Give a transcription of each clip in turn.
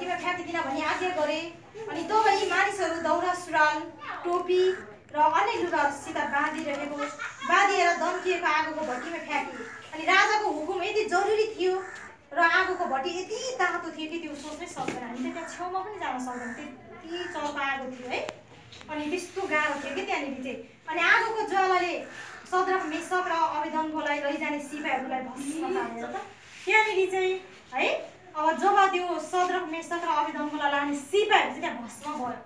भट्टीमा फ्याँकिदिन भनी आज्ञा गरे। अनि यी मानिसहरू दौरा सुरुवाल टोपी र अन्य लुगाहरूसित बाँधिरहेको बाँधिएर दम्किएको आगोको भट्टीमा फ्याँके। अनि राजाको हुकुम यति जरुरी थियो र आगोको भट्टी यति तातो थियो कि त्यो सोच्नै सक्दैन। हामी त्यहाँ छेउमा पनि जान सक्दैन। त्यति आगो थियो है। अनि त्यस्तो गाह्रो थियो कि त्यहाँनिर चाहिँ। अनि आगोको ज्वालाले सद्रक मेसक र अवेदनकोलाई लैजाने सिपाहीहरूलाई पारेर। त त्यहाँनिर चाहिँ है जब त्यो सद्रक मेसक र अवेदनकोलाई लाने सिपाहीहरू चाहिँ त्यहाँ भस्म भयो।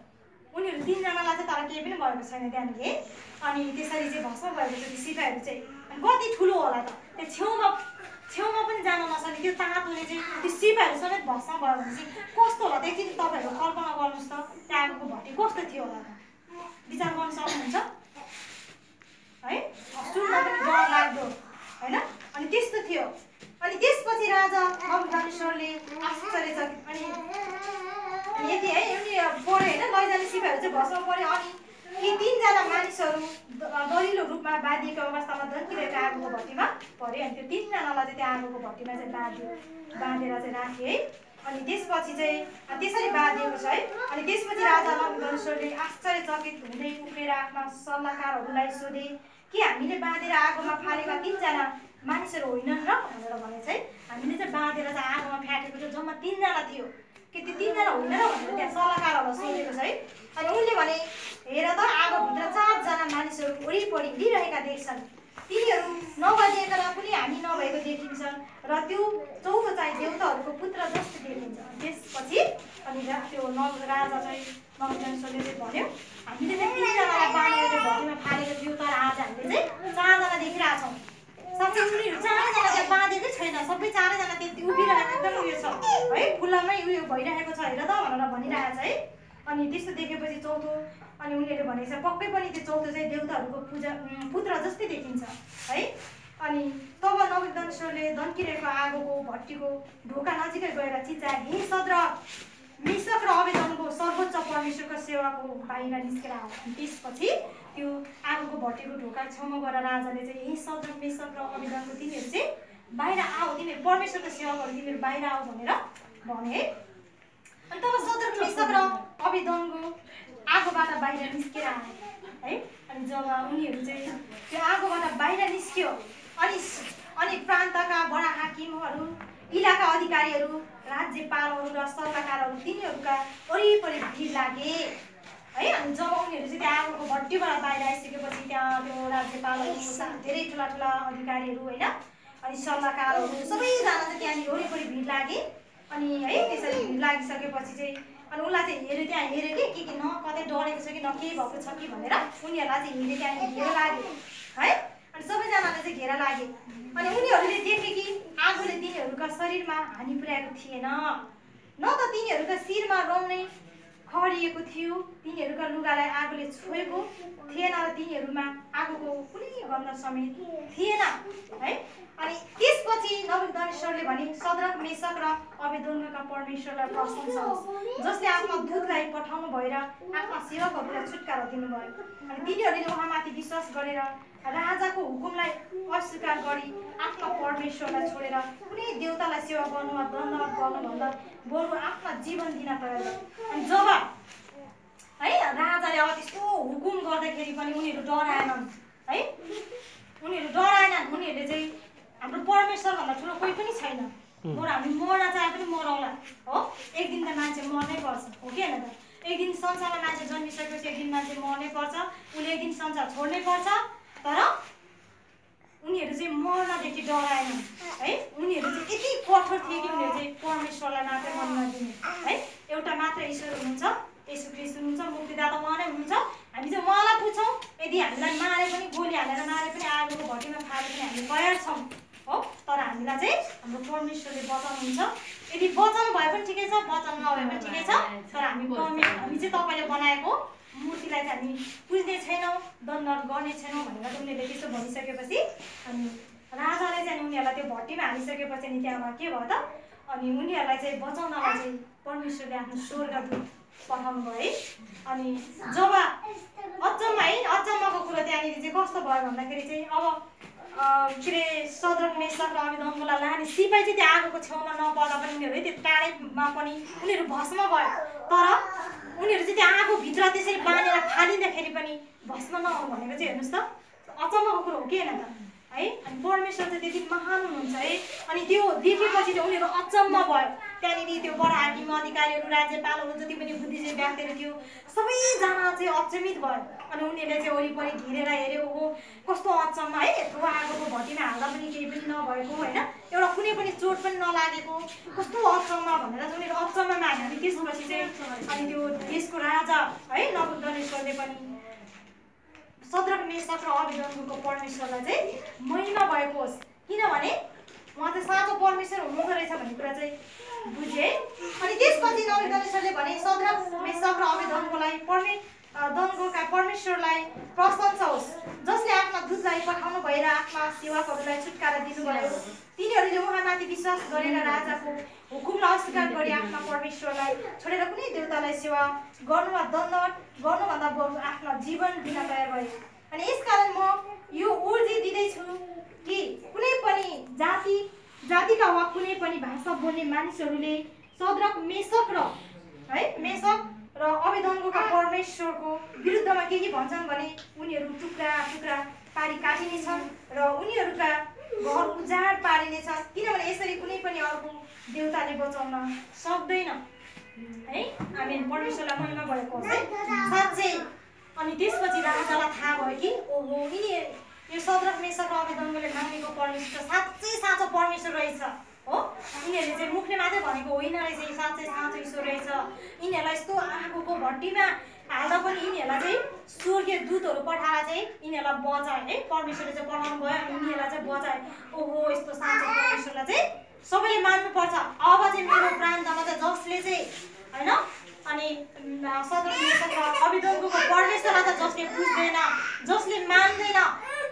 उनीहरू तिनजनालाई चाहिँ तर केही पनि भएको छैन त्यहाँनिर। है अनि त्यसरी चाहिँ भस्म भएको छ त्यो सिपाहीहरू चाहिँ कति ठुलो होला त। त्यो छेउमा छेउमा पनि जान नसक्ने त्यो तातोले चाहिँ त्यो सिपाहीहरू समेत भस्म भयो भने चाहिँ कस्तो होला? त एकदिन तपाईँहरू कल्पना गर्नुहोस् त त्यो आगोको भट्टी कस्तो थियो होला त? विचार गर्न सक्नुहुन्छ? है? सुन्न पनि डर लाग्दो होइन? अनि त्यस्तो थियो। अनि त्यसपछि राजा नबुकदनेश्वरले आश्चर्यचकित अनि यति है उनी पढ्यो होइन लैजाने सिपाहीहरू चाहिँ भस्म पऱ्यो। अनि यी तिनजना मानिसहरू दरिलो रूपमा बाँधिएको अवस्थामा दन्किरहेको आगोको भट्टीमा पऱ्यो अनि त्यो तिनजनालाई चाहिँ त्यो आगोको भट्टीमा चाहिँ बाँध्यो बाँधेर चाहिँ राखे है। अनि त्यसपछि चाहिँ त्यसरी बाँधिएको छ है। अनि त्यसपछि राजा नबुकदनेश्वरले आश्चर्यचकित हुँदै उफ्रेर आफ्ना सल्लाहकारहरूलाई सोधे कि हामीले बाँधेर आगोमा फालेका तिनजना मानिसहरू होइनन् र भनेर भने चाहिँ हामीले चाहिँ बाँधेर चाहिँ आगोमा फ्याँकेको थियो जम्मा तिनजना थियो। कि त्यो तिनजना होइन र भनेर त्यहाँ सल्लाहकारहरूलाई सोधेको छ है। अनि उनले भने हेर त आगोभित्र चारजना मानिसहरू वरिपरि हिँडिरहेका देख्छन्। तिनीहरू नबाँधिएका पनि हामी नभएको देखिन्छन् र त्यो चौथो चाहिँ देवताहरूको पुत्र जस्तो देखिन्छ। त्यसपछि अनि रा- त्यो नव राजा चाहिँ नवजनेश्वरले चाहिँ भन्यो हामीले चाहिँ तिनजनालाई बाँधेर त्यो फालेको थियो तर आज हामीले चाहिँ चारजना देखिरहेछौँ बाँधेकै छैन सबै त्यति एकदम है भइरहेको छ हेर त भनेर भनिरहेको छ है अनि त्यस्तो देखेपछि चौथो अनि उनीहरूले भनेको छ पक्कै पनि त्यो चौथो चाहिँ देवताहरूको पूजा पुत्र जस्तै देखिन्छ है अनि तब नवदनेश्वरले दन्किरहेको आगोको भट्टीको ढोका नजिकै गएर चिच्चाए हे सद्र मिसक र आवेदनको सर्वोच्च परमेश्वरको सेवाको बाहिर निस्केर त्यसपछि त्यो आगोको भट्टीको ढोका छेउमा गएर राजाले चाहिँ हे सद्र मिसक र आवेदनको तिमीहरू चाहिँ बाहिर आऊ तिमीहरू परमेश्वरको सेवा गर तिमीहरू बाहिर आऊ भनेर भने है। अनि तब सदर मिसक र आगोबाट बाहिर निस्केर आए है। अनि जब उनीहरू चाहिँ त्यो आगोबाट बाहिर निस्क्यो अनि अनि प्रान्तका बडा हाकिमहरू इलाका अधिकारीहरू राज्यपालहरू र सल्लाहकारहरू तिनीहरूका वरिपरि भिड लागे। है अनि जब उनीहरू चाहिँ त्यहाँ आगोको भट्टीबाट बाहिर आइसकेपछि त्यहाँ त्यो राज्यपालहरू धेरै ठुला ठुला अधिकारीहरू होइन? अनि सल्लाहकारहरू सबैजना चाहिँ त्यहाँनिर वरिपरि भिड लागे। अनि है त्यसरी भिड लागिसकेपछि चाहिँ अनि उसलाई चाहिँ हेऱ्यो त्यहाँ हेऱ्यो कि के के न कतै डरेको छ कि न केही भएको छ कि भनेर उनीहरूलाई चाहिँ हिँड्यो त्यहाँ घेर लाग्यो है? अनि सबैजनाले चाहिँ घेर लागे। अनि उनीहरूले देखे कि आगोले तिनीहरूका शरीरमा हानि पुर्याएको थिएन। न त तिनीहरूका शिरमा रौँ नै खरिएको थियो। तिनीहरूका लुगालाई आगोले छोएको थिएन र तिनीहरूमा आगोको कुनै गन्ध समेत थिएन है? अनि त्यसपछि नवदनेश्वरले भने सदरक मेसक र अवेदोनका परमेश्वरलाई प्रशंसा होस् जसले आफ्नो दूतलाई पठाउनु भएर आफ्ना सेवकहरूलाई छुटकारा दिनुभयो। अनि तिनीहरूले उहाँमाथि विश्वास गरेर राजाको हुकुमलाई अस्वीकार गरी आफ्ना परमेश्वरलाई छोडेर कुनै देवतालाई सेवा गर्नु वा धन्यवाद गर्नुभन्दा बरु आफ्ना जीवन दिन तयार अनि जब है राजाले अब त्यस्तो हुकुम गर्दाखेरि पनि उनीहरू डराएनन्। है? उनीहरू डराएनन्। उनीहरूले चाहिँ हाम्रो परमेश्वरभन्दा ठुलो कोही पनि छैन। बरु हामी मर्न चाहे पनि मरौँला हो? एक दिन त मान्छे मर्नै पर्छ हो कि होइन त? एक दिन संसारमा मान्छे जन्मिसकेपछि एक दिन मान्छे मर्नै पर्छ उसले एक दिन संसार छोड्नै पर्छ तर उनीहरू चाहिँ मर्नदेखि डराएनन् है? उनीहरू चाहिँ यति कठोर थिए कि उनीहरू चाहिँ परमेश्वरलाई मात्रै मन नदिने है? एउटा मात्र ईश्वर हुनुहुन्छ यसो क्रिस्ट हुनुहुन्छ मुक्तिदाता उहाँ नै हुनुहुन्छ। हामी चाहिँ उहाँलाई पुग्छौँ यदि हामीलाई मारे पनि गोली हालेर मारे पनि आगोको भट्टीमा फाले पनि हामी तयार छौँ। हो? तर हामीलाई चाहिँ हाम्रो परमेश्वरले बचाउनुहुन्छ। यदि बचाउनु भए पनि ठिकै छ बचाउनु नभए पनि ठिकै छ। तर हामी परमे हामी चाहिँ तपाईँले बनाएको मूर्तिलाई चाहिँ हामी पुज्ने छैनौँ दण्ड गर्ने छैनौँ भनेर उनीहरूले त्यस्तो भनिसकेपछि अनि राजाले चाहिँ उनीहरूलाई त्यो भट्टीमा हालिसकेपछि अनि त्यहाँबाट के भयो त? अनि उनीहरूलाई चाहिँ बचाउनलाई चाहिँ परमेश्वरले आफ्नो स्वर्गदूत पठाउनु भयो है। अनि जब अचम्म है अचम्मको कुरो त्यहाँनिर चाहिँ कस्तो भयो भन्दाखेरि चाहिँ अब के अरे सदरक मेसक र लाने सिपाही चाहिँ त्यो आगोको छेउमा नपर्दा पनि उनीहरू है त्यो टाढैमा पनि उनीहरू भस्म भयो। तर उनीहरू चाहिँ त्यो आगोभित्र त्यसरी बाँधेर फालिँदाखेरि पनि भस्म नहुनु भनेको चाहिँ हेर्नुहोस् त। अचम्मको कुरो हो कि होइन त? है? अनि परमेश्वर चाहिँ त्यति महान हुनुहुन्छ है? अनि त्यो देखेपछि चाहिँ उनीहरू अचम्म भयो। त्यहाँनिर त्यो बडा हाकिम अधिकारीहरू राज्यपालहरू जति पनि बुद्धिजीवी व्यक्तिहरू थियो सबैजना चाहिँ अचम्मित भयो। अनि उनीहरूले चाहिँ वरिपरि घेरेर हेऱ्यो हो कस्तो अचम्म है? यत्रो आगोको भट्टीमा हाल्दा पनि केही पनि नभएको होइन? एउटा कुनै पनि चोट पनि नलागेको कस्तो अचम्म भनेर चाहिँ उनीहरू अचम्ममा हाल्यो अनि त्यसपछि चाहिँ अनि त्यो देशको राजा है नबुद्धनेश्वरले पनि सदरक मेसक र अभिधनको परमेश्वरलाई चाहिँ महिमा भएको होस्। किनभने उहाँ चाहिँ साँचो परमेश्वर हुनुहुँदो रहेछ भन्ने कुरा चाहिँ बुझेँ। अनि त्यसपछि नबुद्धनेश्वरले भने सदरक मेसक र अभिधनकोलाई परमे दङ्गोका परमेश्वरलाई प्रशंसा होस् जसले आफ्ना दूतलाई पठाउनु भएर आफ्ना सेवकहरूलाई छुटकारा दिनुभयो। तिनीहरूले उहाँमाथि विश्वास गरेर राजाको हुकुमलाई अस्वीकार गरी आफ्ना परमेश्वरलाई छोडेर कुनै देवतालाई सेवा गर्नु वा दण्डवट गर्नुभन्दा बरु आफ्ना जीवन दिन तयार भए। अनि यसकारण म यो उर्जी दिँदैछु कि कुनै पनि जाति जातिका वा कुनै पनि भाषा बोल्ने मानिसहरूले सदरक मेसक र है मेसक र अभिधङ्गोका परमेश्वरको विरुद्धमा केही भन्छन् भने उनीहरू टुक्रा टुक्रा पारी काटिनेछन् र उनीहरूका घर उजाड पारिनेछ किनभने यसरी कुनै पनि अर्को देउताले बचाउन सक्दैन। है? हामी परमेश्वरलाई महिमा भएको साँच्चै। अनि त्यसपछि राजालाई थाहा भयो कि ओहो यिनी यो सदरक मेसक अभिधङ्गोले मागेको परमेश्वर साँच्चै साँचो परमेश्वर रहेछ हो? यिनीहरूले चाहिँ मुखले मात्रै भनेको होइन रहेछ यो साँच्चै साँचो ईश्वर रहेछ। यिनीहरूलाई यस्तो आगोको भट्टीमा हाल्दा पनि यिनीहरूलाई चाहिँ स्वर्गीय दूतहरू पठाएर चाहिँ यिनीहरूलाई बचाए है। परमेश्वरले चाहिँ पठाउनु भयो अनि यिनीहरूलाई चाहिँ बचाए ओहो यस्तो साँचो परमेश्वरलाई चाहिँ सबैले मान्नुपर्छ। अब चाहिँ मेरो प्रान्तमा चाहिँ जसले चाहिँ होइन अनि अभिधनको परमेश्वरलाई त जसले बुझ्दैन जसले मान्दैन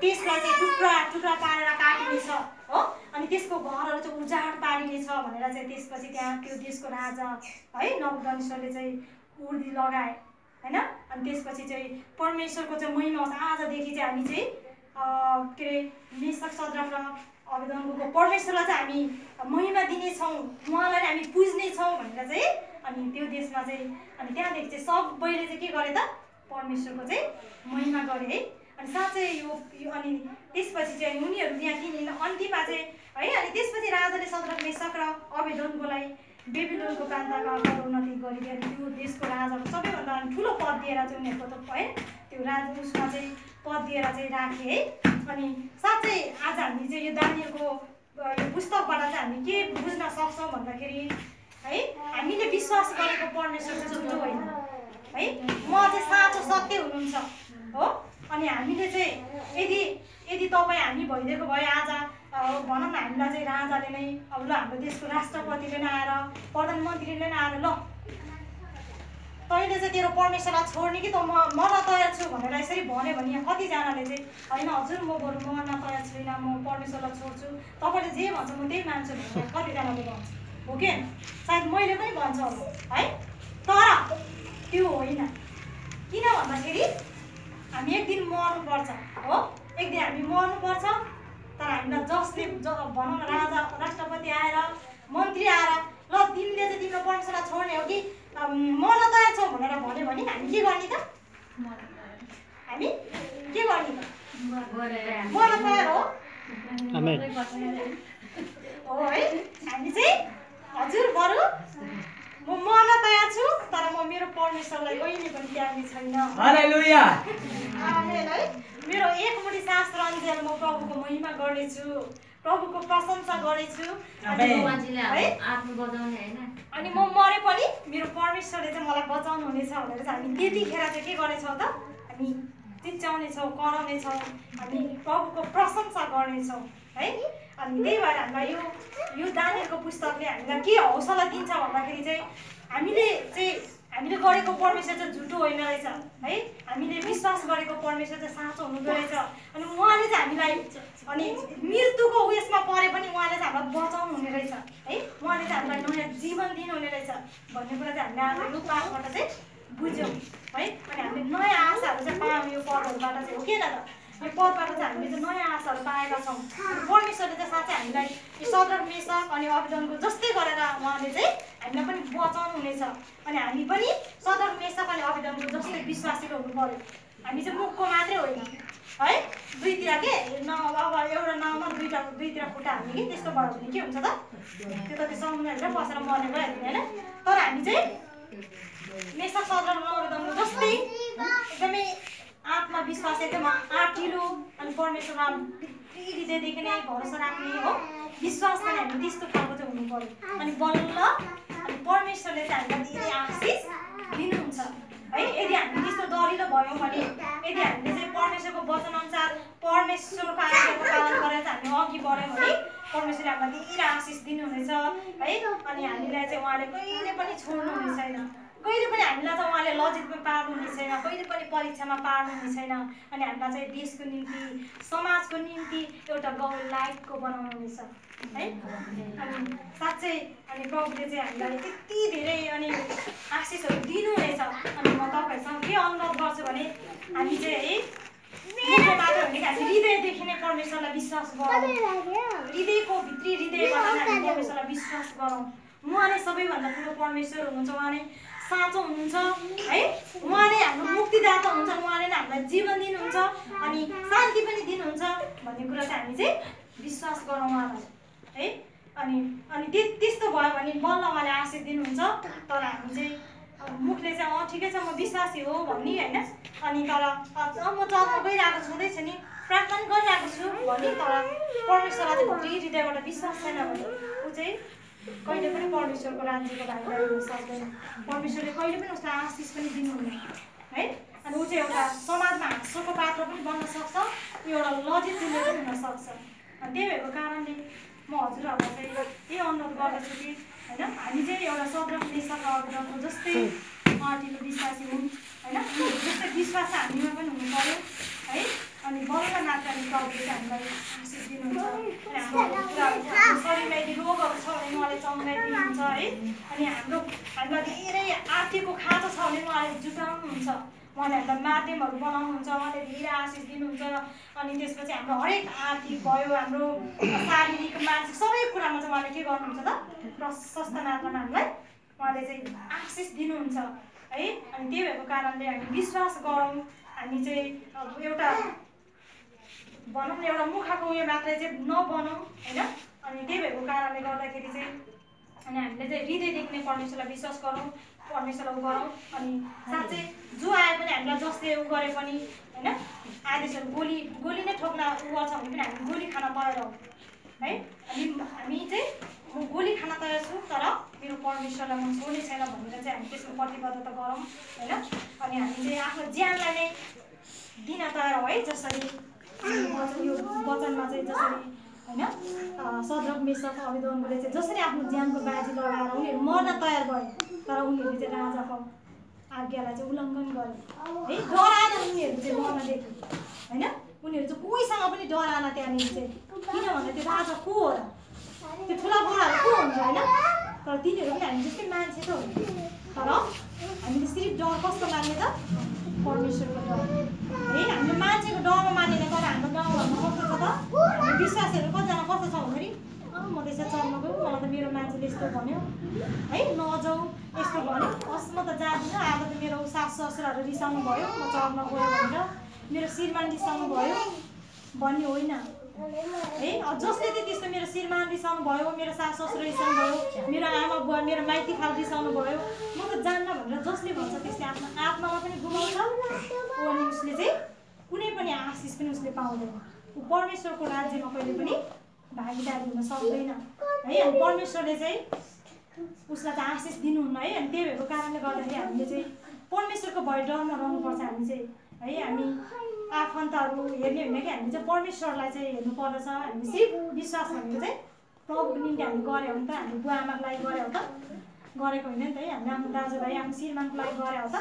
त्यसलाई चाहिँ टुक्रा टुक्रा पारेर काटिनेछ हो? अनि त्यसको घरहरू चाहिँ उजाड पारिनेछ भनेर चाहिँ त्यसपछि त्यहाँ त्यो देशको राजा है नवदनेश्वरले चाहिँ उर्दी लगाए। होइन अनि त्यसपछि चाहिँ परमेश्वरको चाहिँ महिमा होस्। आजदेखि चाहिँ हामी चाहिँ के अरे मेसक सदरक र परमेश्वरलाई चाहिँ हामी महिमा दिनेछौँ। उहाँलाई हामी पुज्नेछौँ भनेर चाहिँ अनि त्यो देशमा चाहिँ अनि त्यहाँदेखि चाहिँ सबैले चाहिँ के गरे त परमेश्वरको चाहिँ महिमा गरे है। अनि साँच्चै यो अनि त्यसपछि चाहिँ उनीहरू त्यहाँ किनेन। अन्तिममा चाहिँ है अनि त्यसपछि राजाले सदरक मेसक र अभिधनकोलाई बेबिलोनको प्रान्तका पदोन्नति गरिदियो अनि त्यो देशको राजाको सबैभन्दा ठुलो पद दिएर चाहिँ उनीहरूको त है त्यो राज उसमा चाहिँ पद दिएर चाहिँ राखे है। अनि साँच्चै आज हामी चाहिँ यो दानियलको यो पुस्तकबाट चाहिँ हामी के बुझ्न सक्छौँ भन्दाखेरि है हामीले विश्वास गरेको परमेश्वर चाहिँ झुटो होइन। है म चाहिँ साँचो सत्य हुनुहुन्छ हो। अनि हामीले चाहिँ यदि यदि तपाईँ हामी भइदिएको भए आज भनौँ न हामीलाई चाहिँ राजाले नै अब ल हाम्रो देशको राष्ट्रपतिले नै आएर प्रधानमन्त्रीले नै आएर ल। तैँले चाहिँ तेरो परमेश्वरलाई छोड्ने कि त म मर्न तयार छु भनेर यसरी भन्यो भने यहाँ कतिजनाले चाहिँ होइन हजुर म बरु मर्न तयार छुइनँ म परमेश्वरलाई छोड्छु। तपाईँले जे भन्छ म त्यही मान्छु भनेर कतिजनाले भन्छ। हो कि सायद मैले पनि भन्छ होला है? तर त्यो होइन। किन भन्दाखेरि हामी एक दिन मर्नुपर्छ हो? एक दिन हामी मर्नुपर्छ तर हामीलाई जसले ज भनौँ न राजा राष्ट्रपति आएर मन्त्री आएर ल तिमीले चाहिँ तिम्रो परमेश्वरलाई छोड्ने हो कि? मर्न तयार छौ भनेर भन्यो भने हामी के गर्ने त? हामी के गर्ने त? मर्न तयार हो। हो है हामी चाहिँ हजुर बरु। म मर्न तयार छु तर म मेरो परमेश्वरलाई कहिले पनि त्याग्ने छैन। हालेलुया। आमेन है मेरो एकमुठी सास रन्जेल म प्रभुको महिमा गर्नेछु प्रभुको प्रशंसा गर्नेछु। अनि म मरे पनि मेरो परमेश्वरले चाहिँ मलाई बचाउनु हुनेछ भनेर चाहिँ हामी त्यतिखेर चाहिँ के गर्नेछौँ त? हामी चिच्याउनेछौँ कराउनेछौँ हामी प्रभुको प्रशंसा गर्नेछौँ है। अनि त्यही भएर हामीलाई यो यो दानियलको पुस्तकले हामीलाई के हौसला दिन्छ भन्दाखेरि चाहिँ हामीले चाहिँ हामीले गरेको परमेश्वर चाहिँ झुटो होइन रहेछ है? हामीले विश्वास गरेको परमेश्वर चाहिँ साँचो हुनुहुँदो रहेछ। अनि उहाँले चाहिँ हामीलाई अनि मृत्युको उयसमा परे पनि उहाँले चाहिँ हामीलाई बचाउनु हुने रहेछ है? उहाँले चाहिँ हामीलाई नयाँ जीवन दिनुहुने रहेछ भन्ने कुरा चाहिँ हामीले आज यो चाहिँ बुझ्यौँ है? अनि हामीले नयाँ आशाहरू चाहिँ पायौँ यो पदहरूबाट चाहिँ हो कि त? अनि पर्पाको चाहिँ हामीले नयाँ आशाहरू पाएका छौँ परमेश्वरले चाहिँ साँच्चै हामीलाई सदर मेसक अनि अभिदनको जस्तै गरेर उहाँले चाहिँ हामीलाई पनि बचाउनु हुनेछ अनि हामी पनि सदर मेसक अनि अभिदनको जस्तै विश्वासीको हुनु पऱ्यो हामी चाहिँ मुखको मात्रै होइन है दुईतिर के न अब एउटा नाउँमा दुईवटा दुईतिर खुट्टा हाल्ने कि त्यस्तो भयो भने के हुन्छ त त्यो त त्यो समुद्रतिर बसेर मर्ने भइहाल्यो होइन तर हामी चाहिँ मेसा सदर नवरदनको जस्तै एकदमै आत्मविश्वास एकदम आँटिलो अनि परमेश्वरमा हृदयदेखि नै भरोसा राख्ने हो। विश्वास पनि हामी त्यस्तो खालको चाहिँ हुनु पऱ्यो। अनि बल्ल अनि परमेश्वरले चाहिँ हामीलाई धेरै आशिष दिनुहुन्छ। है यदि हामी त्यस्तो दरिलो भयौँ भने यदि हामीले चाहिँ परमेश्वरको वचनअनुसार परमेश्वरको आज्ञाको पालन गरेर चाहिँ हामी अघि बढ्यौँ भने परमेश्वरले हामीलाई धेरै आशिष दिनुहुनेछ। है अनि हामीलाई चाहिँ उहाँले कहिले पनि छोड्नुहुने छैन कहिले पनि हामीलाई चाहिँ उहाँले लजितमा पार्नुहुने छैन कहिले पनि परीक्षामा पार्नुहुने छैन अनि हामीलाई चाहिँ देशको निम्ति समाजको निम्ति एउटा गाउँ लाइटको बनाउनु हुनेछ है? अनि साँच्चै अनि प्रभुले चाहिँ हामीलाई त्यति धेरै अनि आशिषहरू दिनुहुनेछ अनि म तपाईँहरूसँग के अनुरोध गर्छु भने हामी चाहिँ है कि हामी हृदयदेखि नै परमेश्वरलाई विश्वास गरौँ। हृदयको भित्री हृदयबाट हामी परमेश्वरलाई विश्वास गरौँ। उहाँ नै सबैभन्दा ठुलो परमेश्वर हुनुहुन्छ उहाँ नै साँचो हुनुहुन्छ है? उहाँले हाम्रो मुक्तिदाता हुनुहुन्छ उहाँले नै हामीलाई जीवन दिनुहुन्छ अनि शान्ति पनि दिनुहुन्छ भन्ने कुरा चाहिँ हामी चाहिँ विश्वास गरौँ उहाँलाई है? अनि अनि त्य त्यस्तो भयो भने बल्ल उहाँले आशिष दिनुहुन्छ तर हामी चाहिँ मुखले चाहिँ अँ ठिकै छ म विश्वासी हो भन्ने होइन। अनि तर म चर्चमा गइरहेको छँदैछ नि प्रार्थना गरिरहेको छु भन्ने तर परमेश्वरलाई चाहिँ भित्री हृदयबाट विश्वास छैन भने ऊ चाहिँ कहिले पनि परमेश्वरको राज्यको भागीदारी हुन सक्दैन। परमेश्वरले कहिले पनि उसलाई आशिष पनि दिनुहुन्न है? अनि ऊ चाहिँ एउटा समाजमा हाँसोको पात्र पनि बन्न सक्छ एउटा लजित तुल्य पनि हुनसक्छ अनि त्यही भएको कारणले म हजुरहरूलाई चाहिँ यही अनुरोध गर्दछु कि होइन? हामी चाहिँ एउटा सदरक नेसक अग्रको जस्तै आर्टिलो विश्वासी हुन् होइन? जस्तै विश्वास हामीमा पनि हुनु पऱ्यो है? अनि बल्ल प्रभुले चाहिँ हामीलाई आशिष दिनुहुन्छ। यदि रोगहरू छ भने उहाँले चङ्गाइ दिनुहुन्छ है। अनि हाम्रो हामीलाई धेरै आर्थिकको खाँचो छ भने उहाँले जुटाउनुहुन्छ। उहाँले हामीलाई माध्यमहरू बनाउनुहुन्छ उहाँले धेरै आशिष दिनुहुन्छ। अनि त्यसपछि हाम्रो हरेक आर्थिक भयो हाम्रो शारीरिक मानसिक सबै कुरामा चाहिँ उहाँले के गर्नुहुन्छ त? प्रशस्त मात्रामा हामीलाई उहाँले चाहिँ आशिष दिनुहुन्छ है। अनि त्यही भएको कारणले हामी विश्वास गरौँ। हामी चाहिँ एउटा भनौँ न एउटा मुखको उयो मात्रै चाहिँ नबनौँ होइन? अनि त्यही भएको कारणले गर्दाखेरि चाहिँ अनि हामीले चाहिँ हृदयदेखि नै परमेश्वरलाई विश्वास गरौँ परमेश्वरलाई उ गरौँ। अनि साँच्चै जो आए पनि हामीलाई जसले उ गरे पनि होइन? आदेशहरू गोली गोली नै ठोक्न उ गर्छ भने पनि हामी गोली खान तयार हौँ है? अनि हामी चाहिँ म गोली खान तयार छु तर मेरो परमेश्वरलाई म छोड्ने छैन भनेर चाहिँ हामी त्यसमा प्रतिबद्धता गरौँ होइन? अनि हामी चाहिँ आफ्नो ज्यानलाई नै दिन तयार हौँ है जसरी वचन यो वचनमा चाहिँ जसरी होइन सद्रक मेसक अभिदोनले चाहिँ जसरी आफ्नो ज्यानको बाजी लगाएर उनीहरू मर्न तयार भए तर उनीहरूले चाहिँ राजाको आज्ञालाई चाहिँ उल्लङ्घन गरे। है डराएन उनीहरू चाहिँ मर्नदेखि होइन उनीहरू चाहिँ कोहीसँग पनि डराएन त्यहाँनिर चाहिँ। किन भन्दा त्यो राजा को हो र? त्यो ठुला बुढाहरू को हुन्छ होइन? तर तिनीहरू पनि हामी जस्तै मान्छे त हो तर हामीले सिर्फ डर कस्तो मान्ने त? परमेश्वरको डर। है हामीले मान्छेको डरमा मानेन तर हाम्रो गाउँघरमा कस्तो छ त? हाम्रो विश्वासहरू कतिजना कस्तो छ भन्दाखेरि म त्यसै चल्न गयो मलाई त मेरो मान्छेले यस्तो भन्यो। है नजाऊ यस्तो भन्यो। हस् म त जाँदिनँ आज त मेरो सास ससुराहरू रिसाउनु भयो म चर्न गयो भनेर मेरो श्रीमान रिसाउनु भयो भन्ने होइन। है? जसले चाहिँ त्यस्तो मेरो श्रीमान रिसाउनु भयो मेरो सास ससुरा रिसाउनु भयो मेरो आमा बुवा मेरो माइती खाल रिसाउनु भयो म त जान्न भनेर जसले भन्छ त्यसले आफ्नो आत्मामा पनि गुमाउँछ। अनि उसले चाहिँ कुनै पनि आशिष पनि उसले पाउँदैन। ऊ परमेश्वरको राज्यमा कहिले पनि भागीदारी हुन सक्दैन। है? अनि परमेश्वरले चाहिँ उसलाई चाहिँ आशिष दिनुहुन्न है? अनि त्यही भएको कारणले गर्दाखेरि हामीले चाहिँ परमेश्वरको भय डरमा रहनुपर्छ हामी चाहिँ। है? हामी आफन्तहरू हेर्ने होइन कि हामीले चाहिँ परमेश्वरलाई चाहिँ हेर्नु पर्दछ। हामी सिर्फ विश्वास भनेको चाहिँ प्रभुको निम्ति हामी गऱ्यो भने त। हामी बुवा आमाको लागि गऱ्यो त। गरेको होइन नि त है। हामीले आफ्नो दाजुभाइ आफ्नो श्रीमानको लागि गऱ्यो त।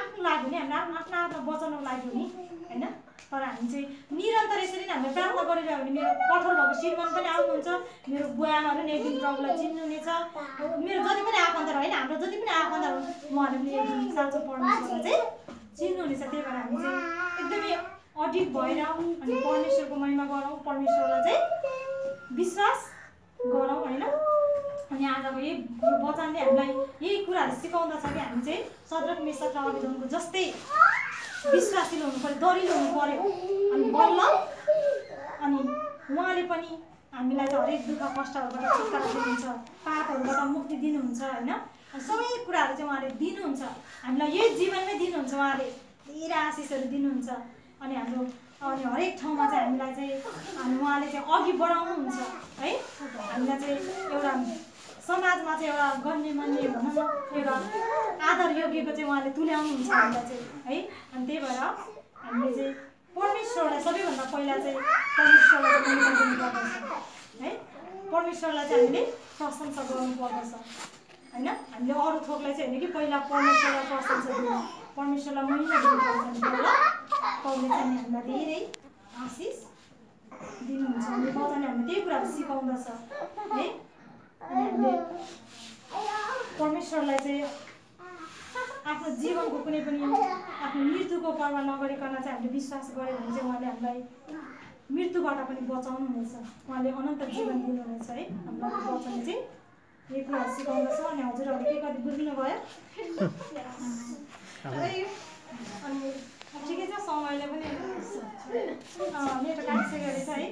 आफ्नो लागि हुने। हामीले आफ्नो आफ्नो आफ्नो बचाउनको लागि हुने। होइन? तर हामी चाहिँ निरन्तर यसरी नै हामीले प्रार्थना गरिरह्यो भने मेरो कठोर भएको श्रीमान पनि आउनुहुन्छ। मेरो बुवा आमाहरू पनि एक दिन प्रभुलाई चिन्नुहुनेछ। मेरो जति पनि आफन्तहरू होइन? हाम्रो जति पनि आफन्तहरू उहाँहरूले पनि साँचो परमेश्वरलाई चाहिँ चिन्नुहुनेछ त्यही भएर हामी चाहिँ एकदमै अडिट भएर अनि परमेश्वरको महिमा गरौँ परमेश्वरलाई चाहिँ विश्वास गरौँ होइन? अनि आजको यही वचनले हामीलाई यही कुराहरू सिकाउँदछ कि हामी चाहिँ सदरक मेसक र जस्तै विश्वासिलो हुनु पऱ्यो दरिलो हुनु पऱ्यो। अनि बल्ल अनि उहाँले पनि हामीलाई चाहिँ हरेक दुःख कष्टहरूबाट छुटकारा दिनुहुन्छ पापहरूबाट मुक्ति दिनुहुन्छ होइन? सबै कुराहरू चाहिँ उहाँले दिनुहुन्छ। हामीलाई यही जीवनमै दिनुहुन्छ उहाँले। धेरै आशिषहरू दिनुहुन्छ। अनि हाम्रो अनि हरेक ठाउँमा चाहिँ हामीलाई चाहिँ उहाँले चाहिँ अघि बढाउनुहुन्छ। है? हामीलाई चाहिँ एउटा समाजमा चाहिँ एउटा गण्यमान्य भनौँ न एउटा आदर योग्यको चाहिँ उहाँले तुल्याउनुहुन्छ हामीलाई चाहिँ। है? अनि त्यही भएर हामीले चाहिँ परमेश्वरलाई सबैभन्दा पहिला चाहिँ परमेश्वरलाई है? परमेश्वरलाई चाहिँ हामीले प्रशंसा गर्नुपर्दछ। होइन? हामीले अरू थोकलाई चाहिँ होइन कि पहिला परमेश्वरलाई प्रशंसा दिनु। परमेश्वरलाई महिमा दिनुपर्छ पाउने चाहिँ हामीलाई धेरै आशिष दिनुहुन्छ। अनि वचनले हामीले त्यही कुराहरू सिकाउँदछ है? अनि हामीले परमेश्वरलाई चाहिँ आफ्नो जीवनको कुनै पनि आफ्नो मृत्युको पर्व नगरिकन चाहिँ हामीले विश्वास गऱ्यो भने चाहिँ उहाँले हामीलाई मृत्युबाट पनि बचाउनुहुनेछ उहाँले अनन्त जीवन दिनुहुनेछ है? हामीलाई वचनले चाहिँ। यही कुराहरू सिकाउँदछ अनि हजुरहरूले के कति बुझ्नु भयो अनि ठिकै छ समयले पनि नेटो काटिसकेको छ है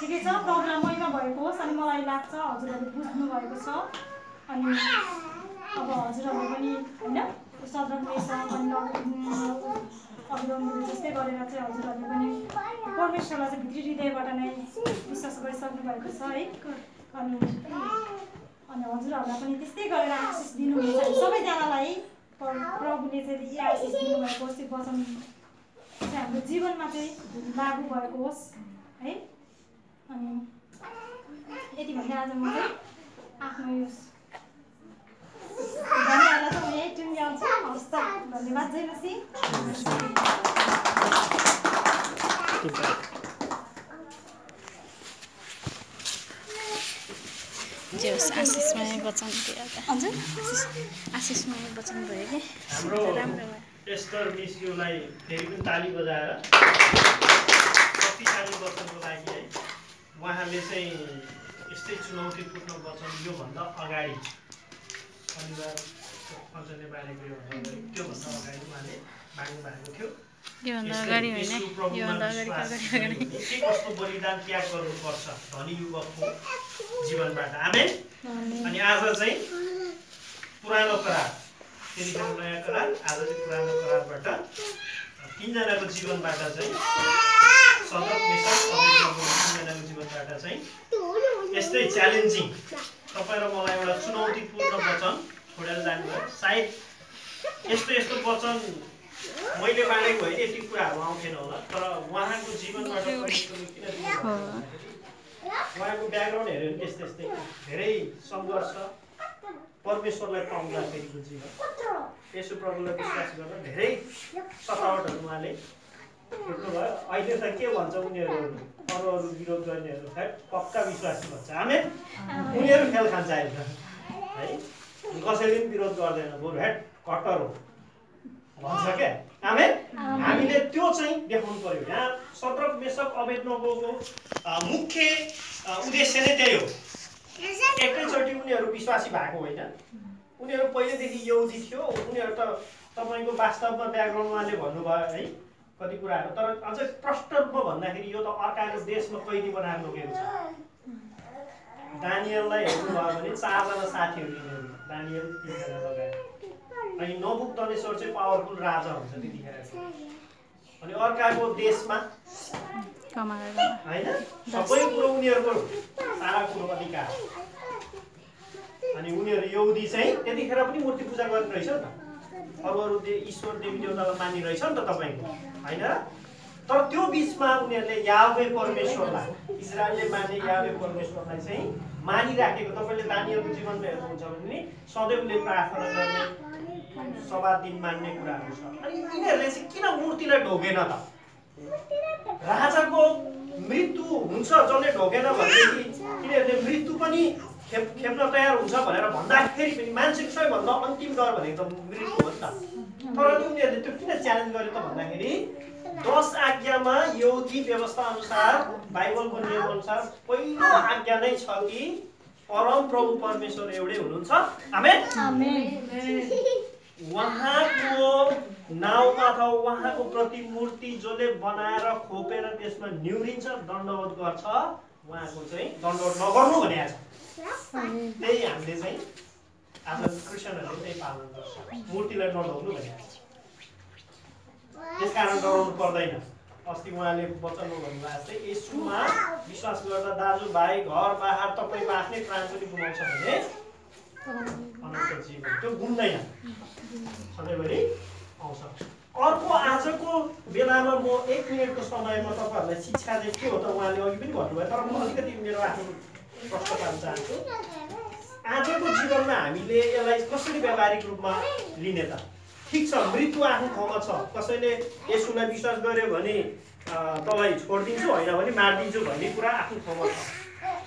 ठिकै छ प्रोग्राम महिमा भएको होस् अनि मलाई लाग्छ हजुरहरूले बुझ्नु भएको छ। अनि अब हजुरहरूले पनि होइन अनि अभिरमहरू जस्तै गरेर चाहिँ हजुरहरूले पनि परमेश्वरलाई चाहिँ भित्री हृदयबाट नै विश्वास गरिसक्नु भएको छ है। अनि अनि हजुरहरूलाई पनि त्यस्तै गरेर आशिष दिनुहुन्छ सबैजनालाई प्र- प्रभुले चाहिँ यी आशिष दिनुभएको होस् त्यो वचन चाहिँ हाम्रो जीवनमा चाहिँ लागु भएको होस् है? अनि यति भन्दै आज म चाहिँ आफ्नो यो धन्यवादलाई चाहिँ यही त धन्यवाद जय जे होस् आशिषमय वचन हजुर आशिषमय वचन भयो कि राम्रो भयो। पनि ताली बजाएर शक्तिशाली वचनको लागि है उहाँले चाहिँ यस्तै चुनौतीपूर्ण वचन योभन्दा अगाडि शनिबार पञ्चने बारेको योभन्दा अगाडि त्योभन्दा अगाडि उहाँले माग्नु भएको थियो। कस्तो बलिदान त्याग गर्नुपर्छ धनी युवकको जीवनबाट आमेन अनि आज चाहिँ पुरानो करार त्यतिखेर नयाँ करार आज चाहिँ पुरानो करारबाट तिनजनाको जीवनबाट चाहिँ तिनजनाको जीवनबाट चाहिँ यस्तै च्यालेन्जिङ तपाईँ र मलाई एउटा चुनौतीपूर्ण वचन छोडेर जानुभयो सायद यस्तो यस्तो वचन मैले बाँडेको होइन यति कुराहरू आउँथेन होला। तर उहाँको जीवनबाट उहाँको ब्याकग्राउन्ड हेऱ्यो भने त्यस्तै त्यस्तै। धेरै सङ्घर्ष परमेश्वरलाई पाउँदाखेरिको जीवन यसो प्रभुलाई विश्वास गर्न धेरै सतावटहरू उहाँले भेट्नुभयो अहिले त के भन्छ उनीहरू? अरू अरू विरोध गर्नेहरू है पक्का विश्वासी भन्छ। आमे उनीहरू खेल खान्छ अहिले। त है? कसैले पनि विरोध गर्दैन। बरु हेट कट्टर हो। भन्छ क्या आमे हामीले त्यो चाहिँ देखाउनु पर्यो यहाँ सत्रक मेसक अवेदनगोको मुख्य उद्देश्य नै त्यही हो। एकैचोटि उनीहरू विश्वासी भएको होइन। उनीहरू पहिलेदेखि यौजी थियो। उनीहरू त तपाईँको वास्तवमा ब्याकग्राउन्ड उहाँले भन्नुभयो है कति कुराहरू। तर अझै प्रष्ट रूपमा भन्दाखेरि यो त अर्काको देशमा कैदी बनाएर लगेको छ? दानियललाई हेर्नुभयो भने चारजना साथीहरू दानियल तिनजना लगाएर अनि नबुक दनेश्वर चाहिँ पावरफुल राजा हुन्छ त्यतिखेर। अनि अर्काको देशमा होइन सबै कुरो उनीहरूको सारा कुरो अधिकार अनि उनीहरू यहुदी चाहिँ त्यतिखेर पनि मूर्ति पूजा गर्ने रहेछ नि त अरू अरू ईश्वर देवी देवतालाई मानिरहेछ नि त तपाईँको होइन? तर त्यो बिचमा उनीहरूले यावे परमेश्वरलाई इजरायलले मान्ने यावे परमेश्वरलाई चाहिँ मानिराखेको तपाईँले नानीहरूको जीवनमा हेर्नुहुन्छ भने उसले प्रार्थना गर्ने सभा दिन मान्ने कुराहरू छ। अनि यिनीहरूले चाहिँ किन मूर्तिलाई ढोगेन त? राजाको मृत्यु हुन्छ जसले ढोगेन भनेदेखि यिनीहरूले मृत्यु पनि खेप खेप्न तयार हुन्छ भनेर भन्दाखेरि पनि मान्छेको सबैभन्दा अन्तिम डर भनेको मृत्यु हो नि त। तर उनीहरूले त्यो किन च्यालेन्ज गर्यो त भन्दाखेरि दस आज्ञामा यहुदी व्यवस्था अनुसार बाइबलको नियम अनुसार पहिलो आज्ञा नै छ कि परम प्रभु परमेश्वर एउटै हुनुहुन्छ। आमेन। उहाँको नाउँमा अथवा उहाँको प्रतिमूर्ति जसले बनाएर खोपेर त्यसमा निहुरिन्छ दण्डवत गर्छ उहाँको चाहिँ दण्डवत नगर्नु भने आज त्यही हामीले चाहिँ आज क्रिस्चियनहरूले त्यही पालन गर्छ। मूर्तिलाई नढाउनु भने त्यस कारण डराउनु पर्दैन। अस्ति उहाँले वचनमा भन्नुभएको चाहिँ यसुमा विश्वास गर्दा दाजुभाइ घर बाहार तपाईँको आफ्नै प्राण पनि गुमाउँछ भने त्यो गुम्दैन आउँछ अर्को आजको बेलामा म एक मिनटको समयमा तपाईँहरूलाई शिक्षा चाहिँ के हो। त उहाँले अघि पनि भन्नुभयो तर म अलिकति मेरो आफ्नो प्रश्न पार्न चाहन्छु आजको जीवनमा हामीले यसलाई कसरी व्यावहारिक रूपमा लिने त ठिक छ मृत्यु आफ्नो ठाउँमा छ कसैले यसुलाई विश्वास गर्यो भने तँलाई छोडिदिन्छु होइन भने मारिदिन्छु भन्ने कुरा आफ्नो ठाउँमा छ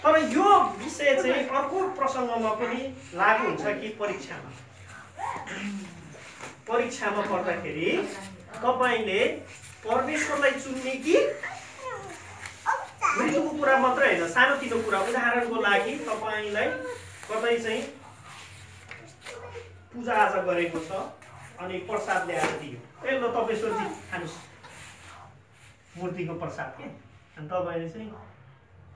तर यो विषय चाहिँ अर्को प्रसङ्गमा पनि लागु हुन्छ कि परीक्षामा? परीक्षामा पर्दाखेरि तपाईँले परमेश्वरलाई चुन्ने कि मृत्युको कुरा मात्रै होइन सानोतिनो कुरा उदाहरणको लागि तपाईँलाई कतै चाहिँ पूजाआजा गरेको छ अनि प्रसाद ल्याएर दियो। ए ल तपेश्वरजी खानुहोस् मूर्तिको प्रसाद के? अनि तपाईँले चाहिँ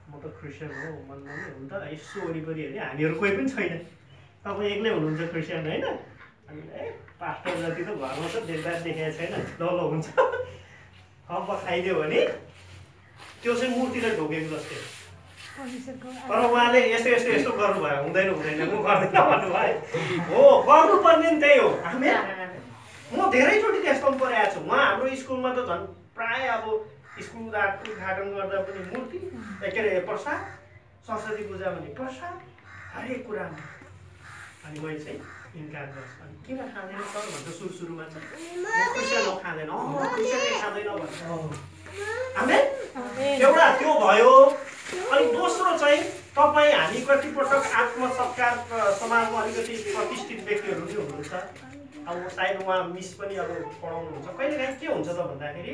म त क्रिस्चियन हो मन मन हुन त यसो वरिपरि हेऱ्यो हामीहरू कोही पनि छैन। तपाईँ एक्लै हुनुहुन्छ क्रिस्चियन होइन? अनि ए पास्टर जति त घरमा त देख्दा देखेको छैन। ल ल हुन्छ। अब खाइदियो भने त्यो चाहिँ मूर्तिलाई ढोकेको जस्तै। तर उहाँले यस्तो यस्तो यस्तो गर्नुभयो। हुँदैन हुँदैन। म गर्दैन भन्नुभयो हो। गर्नुपर्ने नि त्यही हो। हामी म धेरैचोटि त्यस्तोमा परेको छु। उहाँ हाम्रो स्कुलमा त झन् प्रायः अब स्कुल उद्घाटन उद्घाटन गर्दा पनि मूर्ति के अरे प्रसाद सरस्वती पूजा भने प्रसाद हरेक कुरामा। अनि मैले चाहिँ इन्कार गर्छु। अनि किन खाँदैन सर भन्छ सुरु सुरुमा चाहिँ क्रिस्चियन खाँदैन क्रिस्चियनले खाँदैन भन्छ हामी एउटा त्यो भयो। अनि दोस्रो चाहिँ तपाईँ हामी कतिपटक आत्मसत्कार समाजमा अलिकति प्रतिष्ठित व्यक्तिहरू पनि हुनुहुन्छ। अब सायद उहाँ मिस पनि अब पढाउनुहुन्छ। कहिलेकाहीँ के हुन्छ त भन्दाखेरि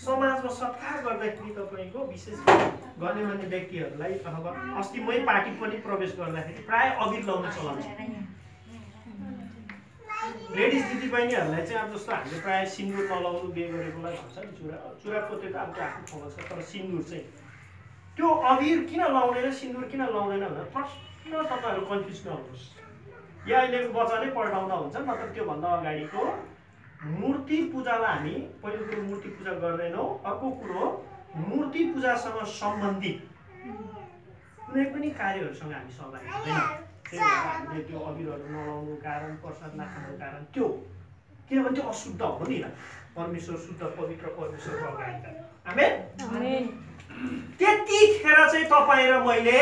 समाजमा सत्कार गर्दाखेरि तपाईँको विशेष गरी गण्यमान्य व्यक्तिहरूलाई अथवा अस्ति मै पार्टी पनि प्रवेश गर्दाखेरि प्रायः अबिर लाउने चलन छ। लेडिज दिदीबहिनीहरूलाई चाहिँ अब जस्तो हामीले प्रायः सिन्दुर नलाउनु बिहे गरेकोलाई भन्छ नि चुरा। चुरा पोते त अब त्यो आफ्नो ठाउँमा छ तर सिन्दुर चाहिँ त्यो अबिर किन लाउँदैन सिन्दुर किन लाउँदैन भनेर प्रश्न तपाईँहरू कन्फ्युज नहुनुहोस् या अहिलेको बच्चाले पल्टाउँदा हुन्छ नत्र त्योभन्दा अगाडिको मूर्ति पूजालाई हामी पहिलो कुरो मूर्ति पूजा गर्दैनौँ। अर्को कुरो मूर्ति पूजासँग सम्बन्धित कुनै पनि कार्यहरूसँग हामी सहभागी हुँदैनौँ त्यही भएर हामीले त्यो अबिरहरू नलाउनु कारण प्रसाद नखानुको कारण त्यो किनभने त्यो अशुद्ध हो नि त। परमेश्वर शुद्ध पवित्र परमेश्वरको अगाडि त्यतिखेर चाहिँ तपाईँ र मैले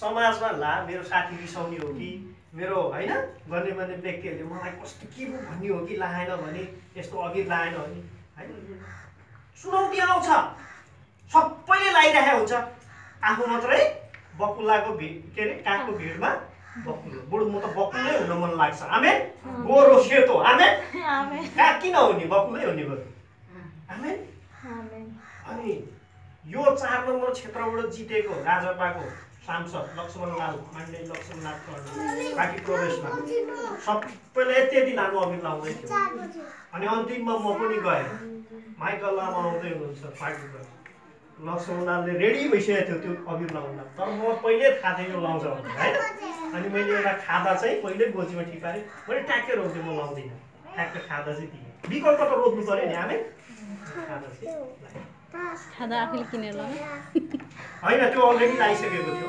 समाजमा ला मेरो साथी रिसाउने हो कि मेरो होइन गण्यमान्य व्यक्तिहरूले मलाई कस्तो के पो भन्ने हो कि लाएन भने यस्तो अघि लाएन भने होइन? चुनौती आउँछ। सबैले लगाइरहेको हुन्छ। आफू मात्रै बकुल्लाको भिड के अरे कागको भिडमा बकुल्लो। बुढो म त बकुल्लै हुन मन लाग्छ। आमे गोरो सेतो। आमे काग किन हुने? बकुल्लै हुने बरु आमे अनि यो चार नम्बर क्षेत्रबाट जितेको राजपाको सांसद लक्ष्मणलाल पाण्डे लक्ष्मणनाथ कर्ण पार्टी प्रवेशमा। सबैले यति यति लामो अघि लाउँदै थियो। अनि अन्तिममा म पनि गएँ। माइकल लामा आउँदै हुनुहुन्छ पार्टीबाट लक्ष्मणलालले रेडी भइसकेको थियो त्यो अबिर लाउन तर म पहिले थाहा थियो यो लाउँछ भनेर होइन अनि मैले एउटा खादा चाहिँ पहिल्यै गोजीमा ठिपारेँ मैले ट्याक्कै रोक्थेँ म लाउँदिनँ। ट्याक्कै खादा चाहिँ दिएँ। विकल्प त रोक्नु पऱ्यो नि हामी खादा चाहिँ। खाँदा आफैले किनेर होइन त्यो अलरेडी लगाइसकेको थियो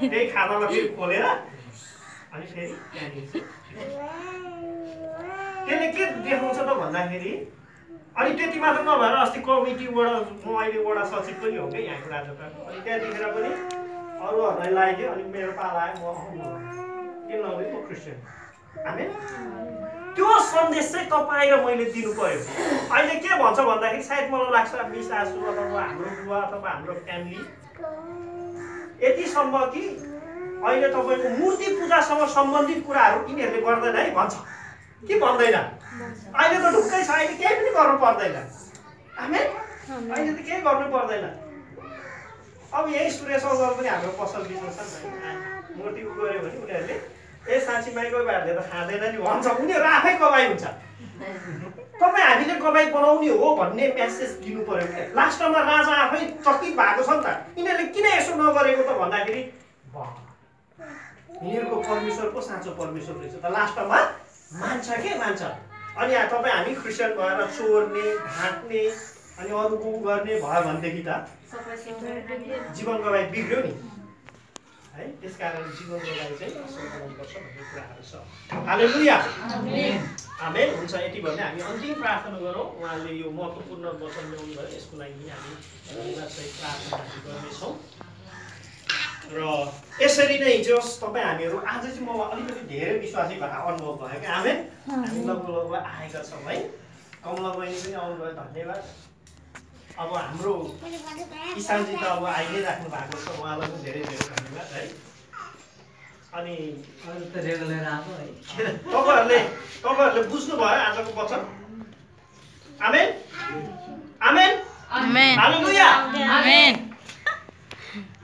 त्यही खातामा फेरि खोलेर अनि फेरि त्यसले के देखाउँछ त भन्दाखेरि अनि त्यति मात्र नभएर अस्ति कमिटीबाट म अहिले वडा सचिव पनि हो क्या यहाँको राजपा अनि त्यहाँदेखिर पनि अरूहरूलाई लाग्यो अनि मेरो पाला आयो म किन लाउँदै म क्रिस्चियन हामी त्यो सन्देश चाहिँ तपाईँ र मैले दिनु पर्यो अहिले के भन्छ भन्दाखेरि सायद मलाई लाग्छ मिस आसु अथवा हाम्रो बुवा अथवा हाम्रो फ्यामिली यतिसम्म कि अहिले तपाईँको मूर्ति पूजासँग सम्बन्धित कुराहरू यिनीहरूले गर्दैन है भन्छ। के भन्दैन? अहिले त ढुक्कै छ अहिले केही पनि गर्नु पर्दैन। हामी अहिले त केही गर्नु पर्दैन। अब यही सुरेश अङ्गल पनि हाम्रो पसल बिजनेस छ। मूर्ति गऱ्यो भने उनीहरूले ए साँच्ची माइको भाइहरूले त खाँदैन नि भन्छ उनीहरू आफै कमाइ हुन्छ। तपाईँ हामीले कमाइ बनाउने हो भन्ने मेसेज दिनु पऱ्यो क्या। लास्टमा राजा आफै चकित भएको छ नि त। यिनीहरूले किन यसो नगरेको त भन्दाखेरि यिनीहरूको परमेश्वर पो साँचो परमेश्वर रहेछ त। लास्टमा मान्छ के मान्छ? अनि तपाईँ हामी क्रिस्चियन भएर चोर्ने ढाँट्ने अनि अरूको गर्ने भयो भनेदेखि त जीवन गवाई बिग्रियो नि। है? त्यस कारण जीवन गवाई चाहिँ असल बनाउनुपर्छ भन्ने कुराहरू छ। हालेलुया। आमेन। हुन्छ यति भने हामी अन्तिम प्रार्थना गरौँ। उहाँले यो महत्त्वपूर्ण वचन ल्याउनु भयो यसको लागि हामी सहित प्रार्थना गर्नेछौँ। र यसरी नै जस तपाईँ हामीहरू आज चाहिँ म अलिकति धेरै विश्वासी भएको अनुभव भयो कि आमेन। हामी लगभग लगभग आएका छौँ है। कमला बहिनी पनि आउनुभयो। धन्यवाद। अब हाम्रो किसानजी त अब आइ नै राख्नु भएको छ उहाँलाई पनि धेरै धेरै धन्यवाद है। अनि तपाईँहरूले तपाईँहरूले बुझ्नुभयो आजको वचन? आमेन? आमेन? आमेन। हालेलुया। आमेन।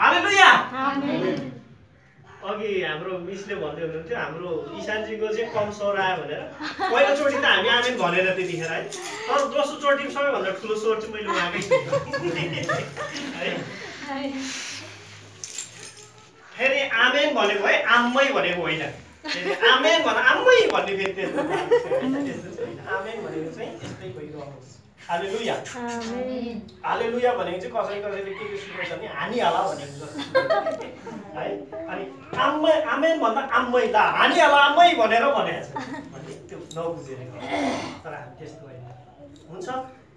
हालेलुया। अघि हाम्रो मिसले भन्दै हुनुहुन्थ्यो हाम्रो इसानजीको चाहिँ कम स्वर आयो भनेर। पहिलोचोटि त हामी आमेन भनेर त्यतिखेर है। तर दोस्रोचोटि सबैभन्दा ठुलो स्वर चाहिँ मैले उहाँकै। है। फेरि आमेन भनेको है आम्मै भनेको होइन। आमेन भन आम्मै भन्ने फेरि त्यस्तो आमेन भनेको चाहिँ यस्तै हालेलुया हालेलुया भनेको चाहिँ कसै कसैले के के सुनेछ भने हानिहाला भनेको जस्तो है? अनि आम्मै आमेन भन्दा आम्मै ला हानिहाला आम्मै भनेर भनेको छ। भने त्यो नबुझेर तर हामी त्यस्तो होइन। हुन्छ?